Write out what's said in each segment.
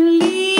and leave.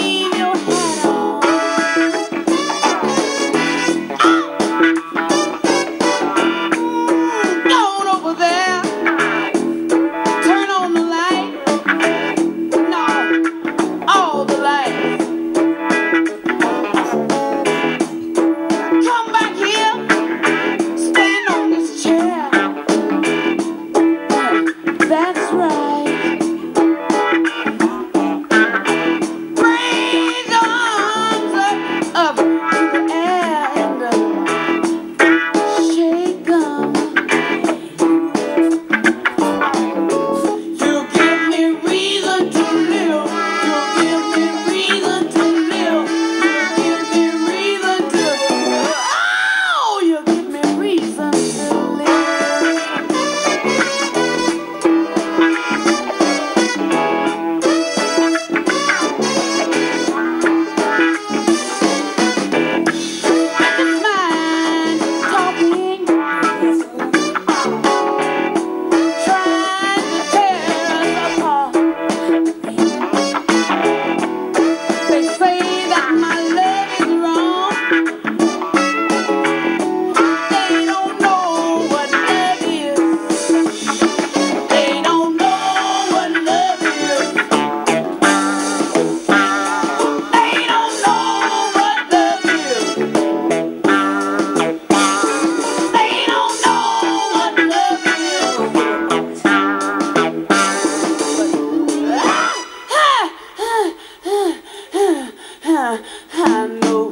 I know